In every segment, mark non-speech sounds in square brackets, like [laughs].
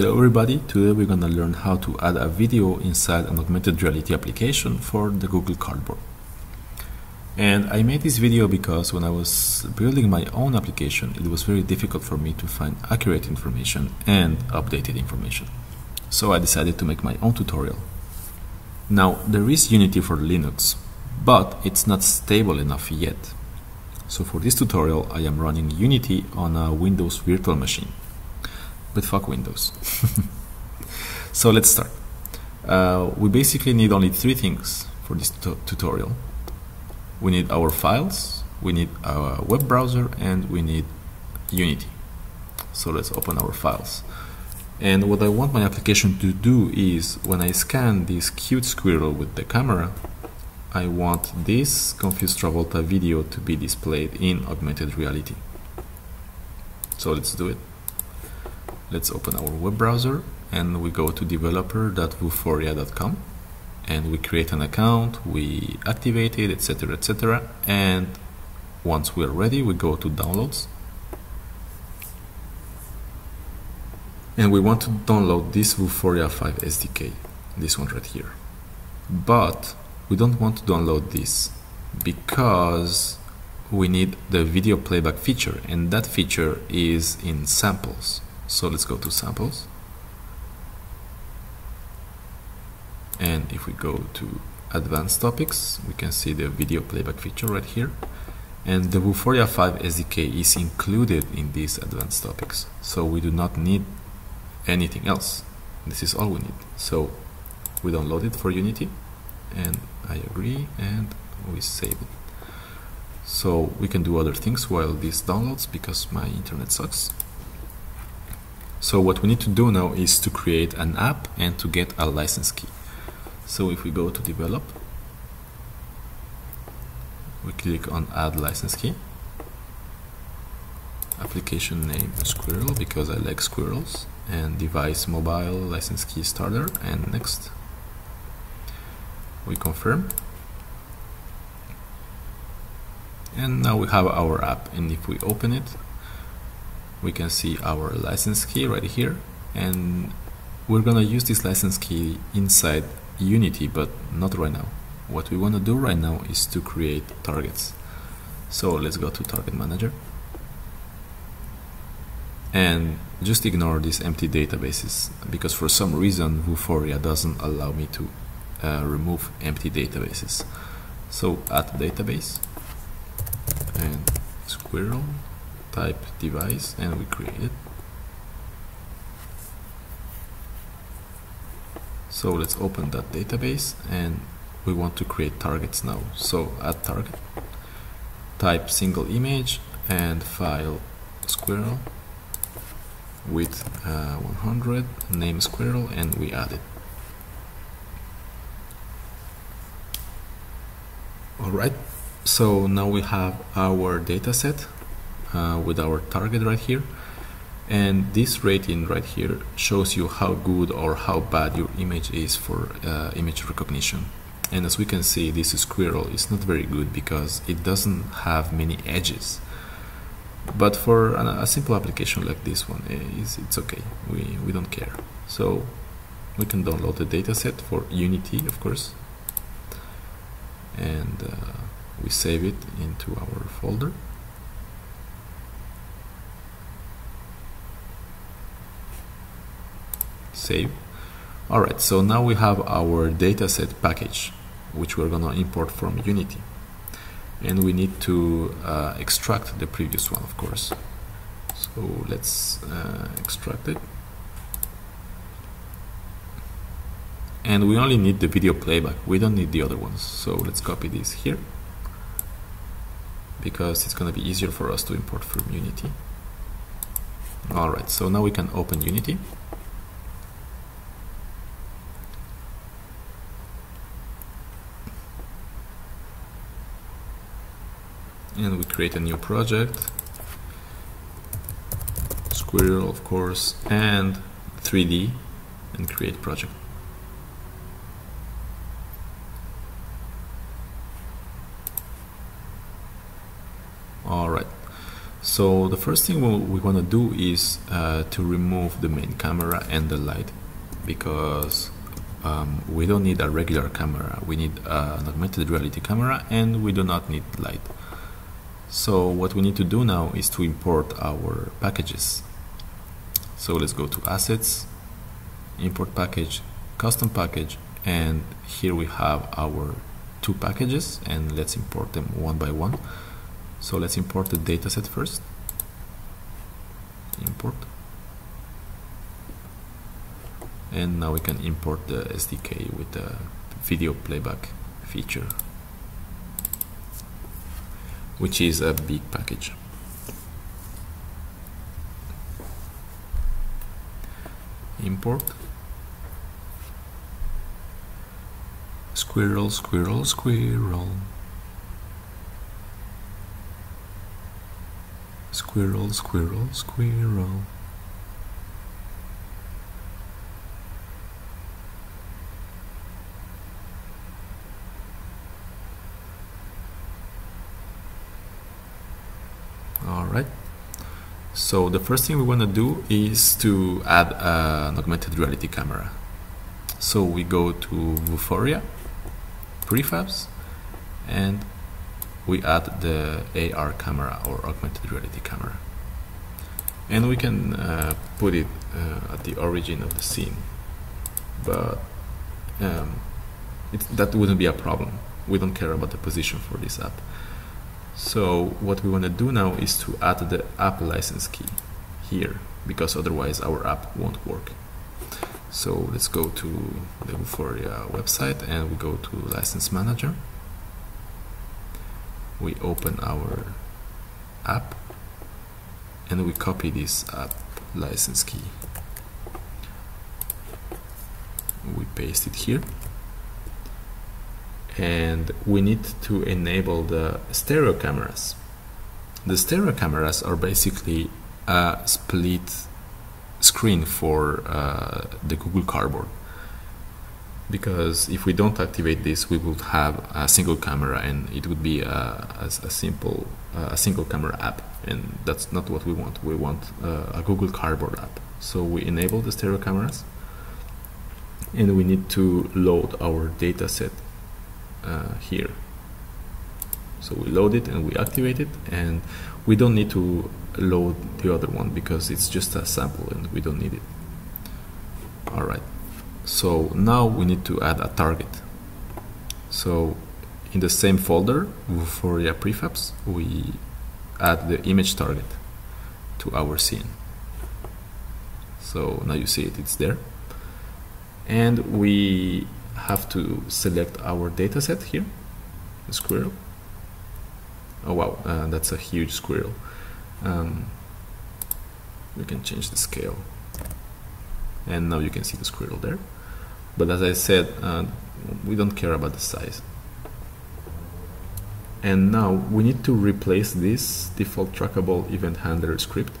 Hello everybody, today we're gonna learn how to add a video inside an augmented reality application for the Google Cardboard. And I made this video because when I was building my own application, it was very difficult for me to find accurate information and updated information. So I decided to make my own tutorial. Now, there is Unity for Linux, but it's not stable enough yet. So for this tutorial, I am running Unity on a Windows virtual machine but fuck Windows. [laughs] so let's start. Uh, we basically need only three things for this tutorial. We need our files, we need our web browser, and we need Unity. So let's open our files. And what I want my application to do is when I scan this cute squirrel with the camera, I want this Confused Travolta video to be displayed in augmented reality. So let's do it let's open our web browser and we go to developer.vuforia.com and we create an account, we activate it, etc, etc. And once we're ready, we go to downloads. And we want to download this Vuforia 5 SDK, this one right here. But we don't want to download this because we need the video playback feature and that feature is in samples. So let's go to samples. And if we go to advanced topics, we can see the video playback feature right here. And the Vuforia 5 SDK is included in these advanced topics. So we do not need anything else. This is all we need. So we download it for Unity and I agree and we save it. So we can do other things while this downloads because my internet sucks. So what we need to do now is to create an app and to get a license key. So if we go to develop, we click on add license key. Application name squirrel because I like squirrels and device mobile license key starter and next. We confirm. And now we have our app and if we open it we can see our license key right here. And we're gonna use this license key inside Unity but not right now. What we want to do right now is to create targets. So let's go to target manager. And just ignore these empty databases because for some reason Vuforia doesn't allow me to uh, remove empty databases. So add database and squirrel type device and we create it. So let's open that database and we want to create targets now. So add target type single image and file squirrel with uh, 100 name squirrel and we add it. Alright so now we have our data set uh, with our target right here. And this rating right here shows you how good or how bad your image is for uh, image recognition. And as we can see this squirrel is not very good because it doesn't have many edges. But for a, a simple application like this one it's, it's okay. We, we don't care. So we can download the dataset for Unity of course. And uh, we save it into our folder save. Alright so now we have our dataset package which we're gonna import from Unity. And we need to uh, extract the previous one of course. So let's uh, extract it. And we only need the video playback. We don't need the other ones. So let's copy this here because it's gonna be easier for us to import from Unity. Alright so now we can open Unity and we create a new project. Squirrel of course and 3d and create project. Alright So the first thing we, want to do is uh, to remove the main camera and the light because um, we don't need a regular camera. We need uh, an augmented reality camera and we do not need light so what we need to do now is to import our packages. So let's go to assets import package custom package and here we have our two packages and let's import them one by one. So let's import the dataset first. Import. And now we can import the SDK with the video playback feature which is a big package. Import. Squirrel squirrel squirrel. Squirrel squirrel squirrel Alright. So the first thing we want to do is to add an augmented reality camera. So we go to Vuforia, prefabs, and we add the AR camera or augmented reality camera. And we can uh, put it uh, at the origin of the scene, but um, that wouldn't be a problem. We don't care about the position for this app. So what we want to do now is to add the app license key here because otherwise our app won't work. So let's go to the Vuforia website and we go to license manager. We open our app and we copy this app license key. We paste it here and we need to enable the stereo cameras. The stereo cameras are basically a split screen for uh, the Google Cardboard. Because if we don't activate this we would have a single camera and it would be a, a, a simple a single camera app. And that's not what we want. We want uh, a Google Cardboard app. So we enable the stereo cameras and we need to load our data set uh, here. So we load it and we activate it and we don't need to load the other one because it's just a sample and we don't need it. Alright so now we need to add a target. So in the same folder for the prefabs we add the image target to our scene. So now you see it it's there. And we have to select our dataset here, the squirrel. Oh wow, uh, that's a huge squirrel. Um, we can change the scale. And now you can see the squirrel there. But as I said, uh, we don't care about the size. And now we need to replace this default trackable event handler script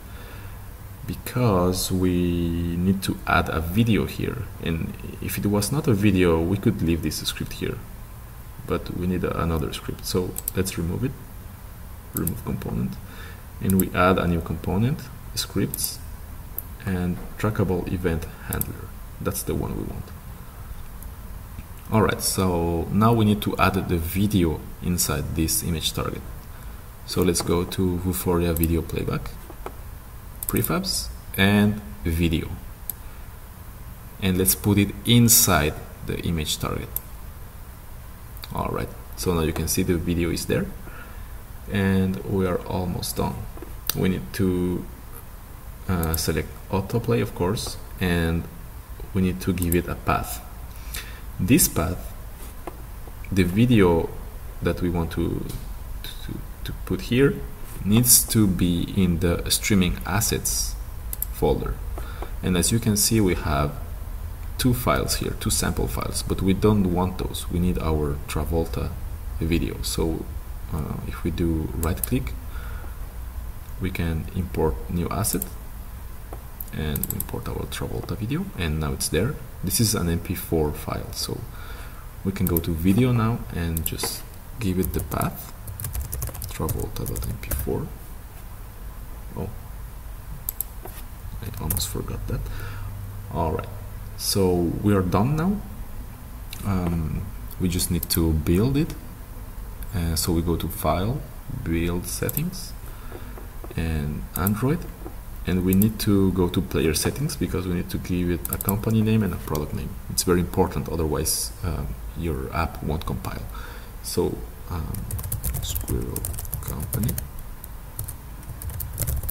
because we need to add a video here. And if it was not a video we could leave this script here. But we need another script. So let's remove it remove component. And we add a new component scripts and trackable event handler. That's the one we want. Alright so now we need to add the video inside this image target. So let's go to Vuforia video playback prefabs and video. And let's put it inside the image target. Alright so now you can see the video is there. And we are almost done. We need to uh, select autoplay of course and we need to give it a path. This path the video that we want to, to, to put here needs to be in the streaming assets folder. And as you can see we have two files here two sample files but we don't want those. We need our Travolta video. So uh, if we do right click we can import new asset and import our Travolta video and now it's there. This is an mp4 file so we can go to video now and just give it the path travolta.mp4 oh. I almost forgot that. All right. So we are done now. Um, we just need to build it. Uh, so we go to file build settings and Android. And we need to go to player settings because we need to give it a company name and a product name. It's very important otherwise um, your app won't compile. So um, squirrel company.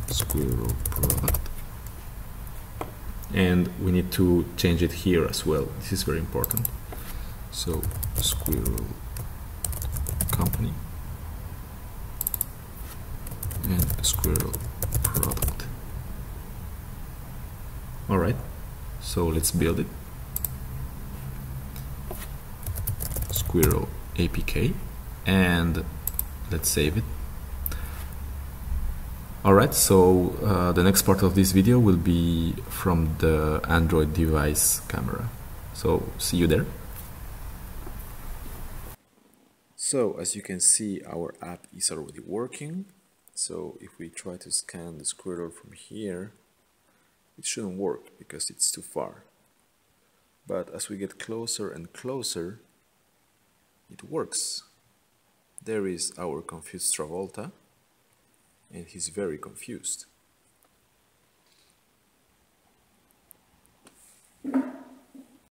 Squirrel product and we need to change it here as well. This is very important. So squirrel company. And squirrel product all right. So let's build it. Squirrel apk and let's save it alright so uh, the next part of this video will be from the Android device camera. So see you there. So as you can see our app is already working. So if we try to scan the squirrel from here it shouldn't work because it's too far. But as we get closer and closer it works. There is our confused Travolta, and he's very confused.